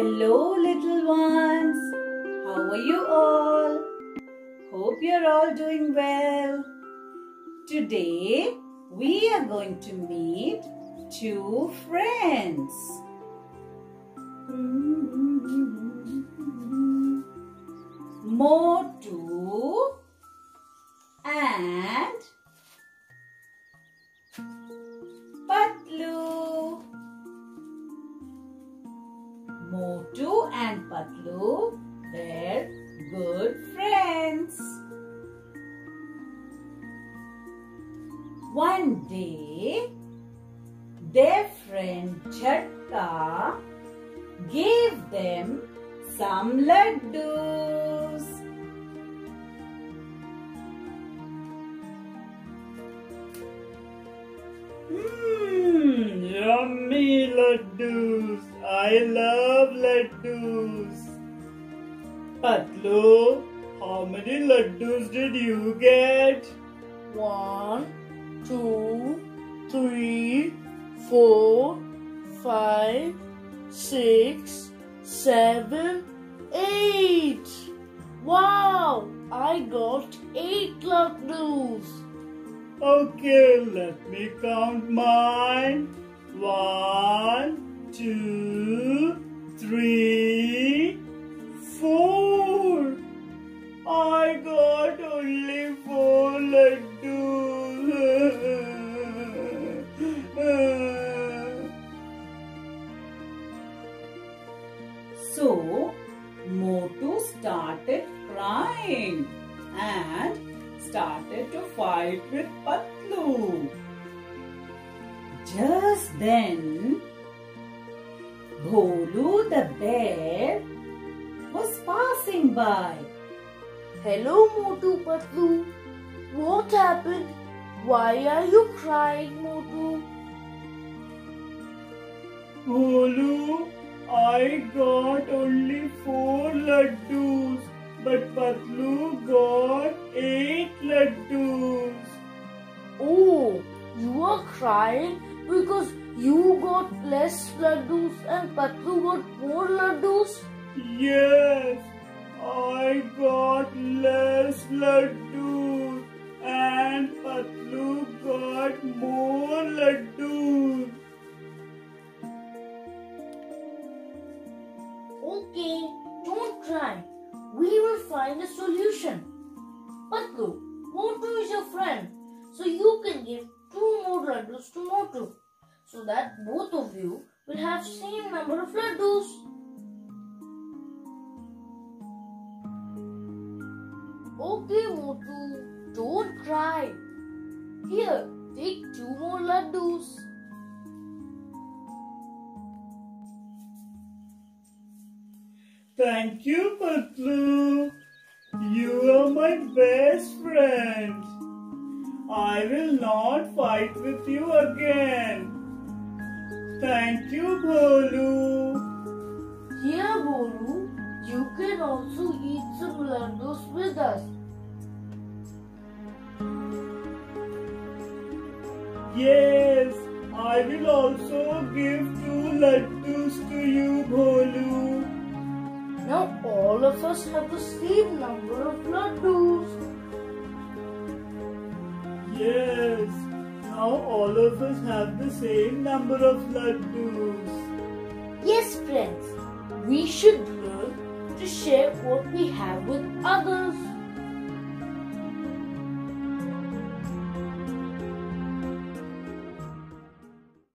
Hello little ones, how are you all? Hope you're all doing well. Today we are going to meet two friends. Hmm. Motu Motu and Patlu, they're good friends. One day, their friend Chatta gave them some laddus. Mmm, yummy laddus. I love laddus. Patlu, how many laddus did you get? One, two, three, four, five, six, seven, eight. Wow! I got eight laddus. Okay, let me count mine. One, two, three, four. I got only four laddus. So, Motu started crying and started to fight with Patlu. Just then, Bholu the bear was passing by. Hello, Motu Patlu. What happened? Why are you crying, Motu? Bholu, I got only four laddus, but Patlu got eight laddus. Oh, you are crying because you got less laddus and Patlu got more laddus? Yes, I got less laddus, and Patlu got more laddus. That both of you will have same number of laddus. Okay, Motu, don't cry. Here, take two more laddus. Thank you, Patlu. You are my best friend. I will not fight with you again. Thank you, Bholu. Here, Bholu, you can also eat some laddus with us. Yes, I will also give two laddus to you, Bholu. Now all of us have the same number of laddus. Yes, now all of us have the same number of laddus. Yes, friends, we should learn to share what we have with others.